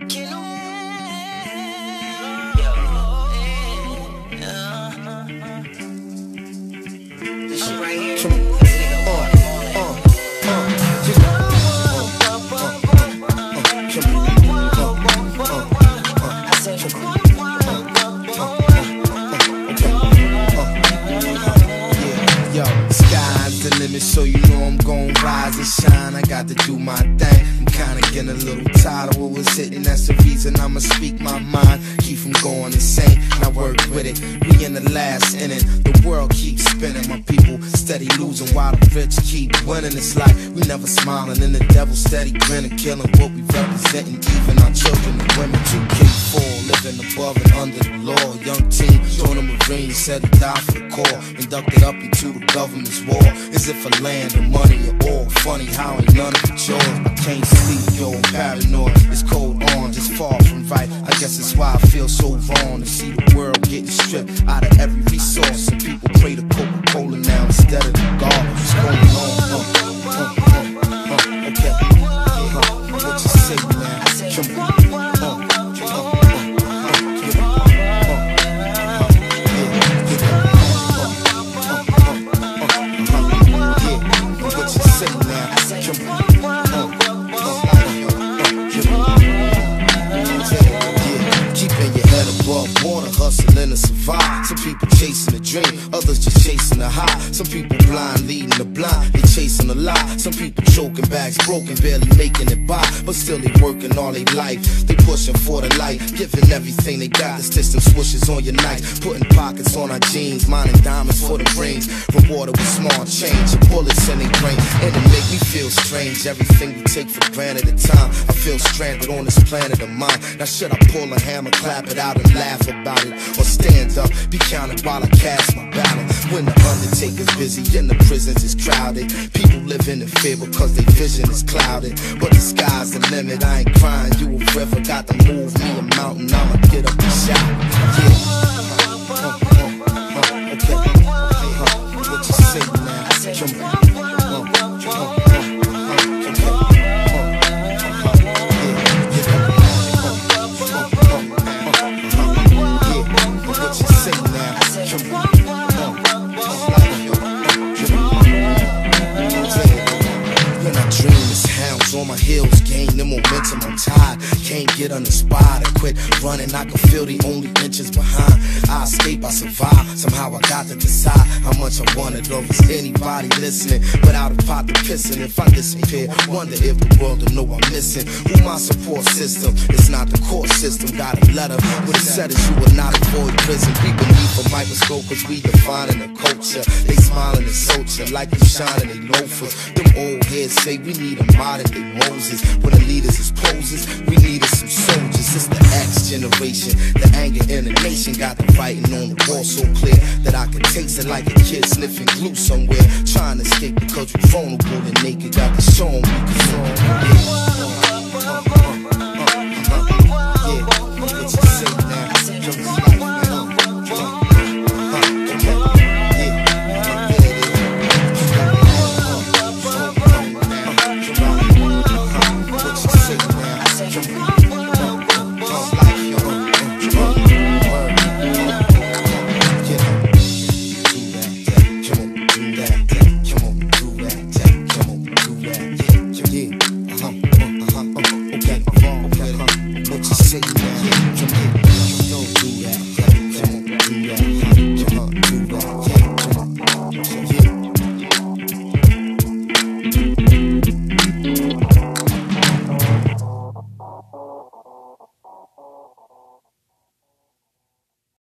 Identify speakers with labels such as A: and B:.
A: This shit right here. So you know I'm gon' rise and shine. I got to do my thing. I'm kinda getting a little tired of what was hitting. That's the reason I'ma speak my mind. Keep from going insane, and I work with it. We in the last inning. The world keeps spinning. My people steady losing while the rich keep winning. It's like we never smiling, and the devil steady grinning, killing what we representing. Even our children and women. 2K4 living above and under the law. Young team join the Marines, said he died for the call. Inducted up into the government's war. Is it for land or money or all? Funny how ain't none of it yours. I can't sleep, yo, I'm paranoid. It's cold on, just far from right. I guess it's why I feel so wrong to see the world getting stripped out of every resource. Chasing dream, others just chasing the high. Some people blind leading the blind, they chasing a lie. Some people choking bags broken, barely making it by, but still they working all their life. They pushing for the light, giving everything they got. The system swishes on your knife, putting pockets on our jeans, mining diamonds for the brains. Rewarded with small change, bullets in their brain, and it make me feel strange. Everything we take for granted at time, I feel stranded on this planet of mine. Now should I pull a hammer, clap it out, and laugh about it? or stand up, be counted while I cast my ballot. When the undertaker's busy and the prisons is crowded, people living in fear because their vision is clouded. But the sky's the limit, I ain't crying, you a river, got to move me a mountain, I'ma get up my heels, gain the momentum. I'm tired, can't get on the spot. I quit running, I can feel the only inches behind. I escape, I survive. Somehow I got to decide how much I wanted. Or is anybody listening without a pot to pissing? If I disappear, wonder if the world will know I'm missing. Who my support system? It's not the court system. Got a letter with it said that you will not avoid prison. We beneath a microscope, cause we defining the culture. They smiling and soldier like they shining they loafers. Them old heads say we need a modern day Moses. When the leaders is poses, Generation. The anger in the nation got the fighting on the wall so clear that I can taste it like a kid sniffing glue somewhere. Trying to escape because we're vulnerable and naked. Got show 'em we can.